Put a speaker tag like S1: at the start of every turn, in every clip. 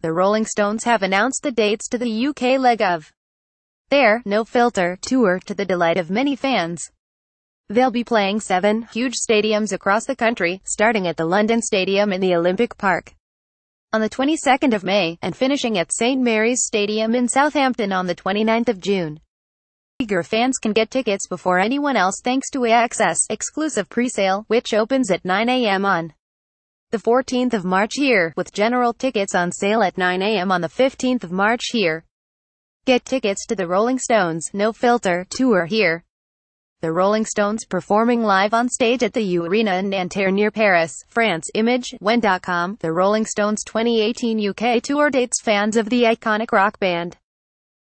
S1: The Rolling Stones have announced the dates to the UK leg of their No Filter tour to the delight of many fans. They'll be playing seven huge stadiums across the country, starting at the London Stadium in the Olympic Park on the 22nd of May, and finishing at St Mary's Stadium in Southampton on the 29th of June. Eager fans can get tickets before anyone else thanks to AXS exclusive presale, which opens at 9 a.m. on the 14th of March here, with general tickets on sale at 9 a.m. on the 15th of March here. Get tickets to the Rolling Stones No Filter tour here. The Rolling Stones performing live on stage at the U Arena in Nanterre near Paris, France. Image, WENN.com, The Rolling Stones 2018 UK tour dates fans of the iconic rock band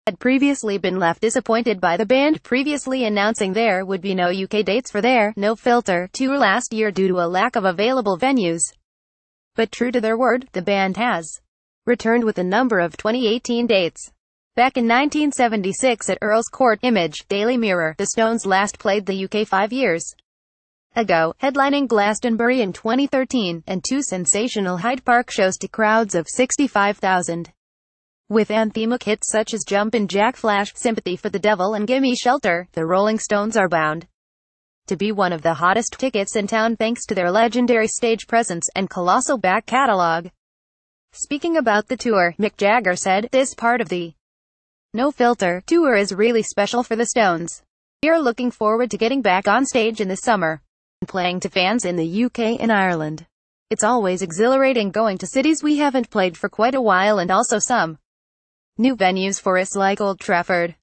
S1: had previously been left disappointed by the band previously announcing there would be no UK dates for their No Filter tour last year due to a lack of available venues. But true to their word, the band has returned with a number of 2018 dates. Back in 1976 at Earl's Court, Image, Daily Mirror, the Stones last played the UK five years ago, headlining Glastonbury in 2013, and two sensational Hyde Park shows to crowds of 65,000. With anthemic hits such as Jumpin' Jack Flash, Sympathy for the Devil and Gimme Shelter, the Rolling Stones are bound to be one of the hottest tickets in town thanks to their legendary stage presence and colossal back catalog. Speaking about the tour, Mick Jagger said, This part of the No Filter tour is really special for the Stones. We are looking forward to getting back on stage in the summer and playing to fans in the UK and Ireland. It's always exhilarating going to cities we haven't played for quite a while and also some new venues for us like Old Trafford.